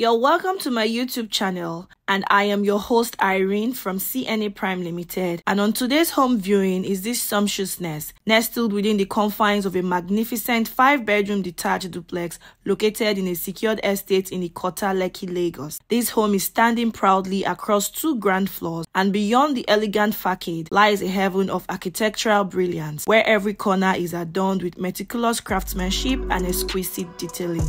You're welcome to my YouTube channel, and I am your host Irene from CNA Prime Limited. And on today's home viewing is this sumptuousness, nestled within the confines of a magnificent five bedroom detached duplex located in a secured estate in Ikota, Lekki, Lagos. This home is standing proudly across two grand floors, and beyond the elegant facade lies a heaven of architectural brilliance, where every corner is adorned with meticulous craftsmanship and exquisite detailing.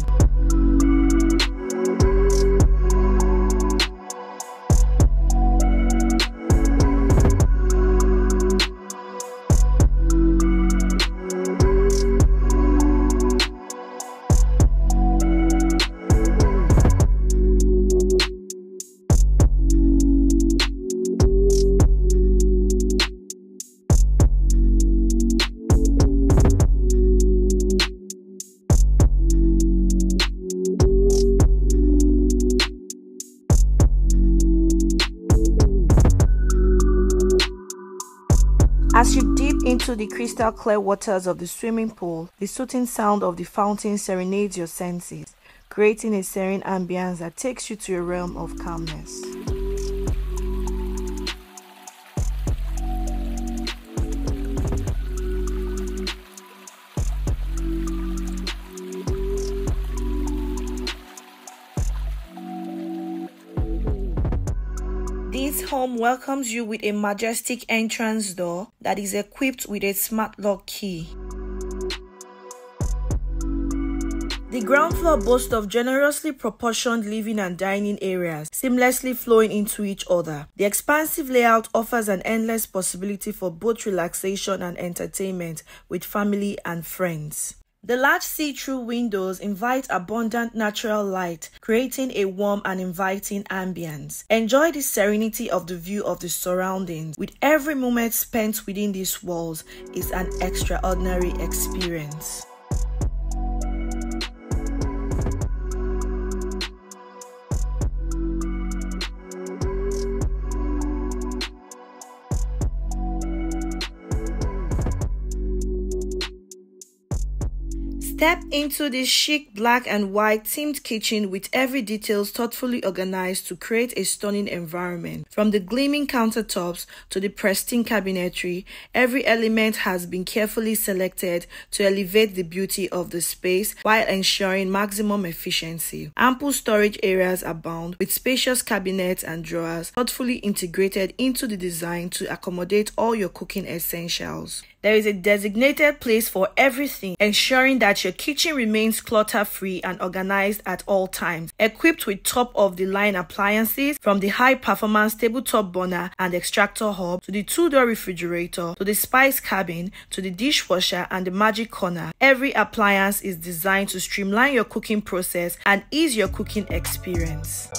As you dip into the crystal clear waters of the swimming pool, the soothing sound of the fountain serenades your senses, creating a serene ambience that takes you to a realm of calmness. This home welcomes you with a majestic entrance door that is equipped with a smart lock key. The ground floor boasts of generously proportioned living and dining areas, seamlessly flowing into each other. The expansive layout offers an endless possibility for both relaxation and entertainment with family and friends. The large see-through windows invite abundant natural light, creating a warm and inviting ambience. Enjoy the serenity of the view of the surroundings. With every moment spent within these walls is an extraordinary experience. Step into this chic black and white themed kitchen with every detail thoughtfully organized to create a stunning environment. From the gleaming countertops to the pristine cabinetry, every element has been carefully selected to elevate the beauty of the space while ensuring maximum efficiency. Ample storage areas abound with spacious cabinets and drawers thoughtfully integrated into the design to accommodate all your cooking essentials. There is a designated place for everything, ensuring that your kitchen remains clutter free and organized at all times. Equipped with top of the line appliances from the high performance tabletop burner and extractor hob to the two door refrigerator to the spice cabin to the dishwasher and the magic corner, every appliance is designed to streamline your cooking process and ease your cooking experience.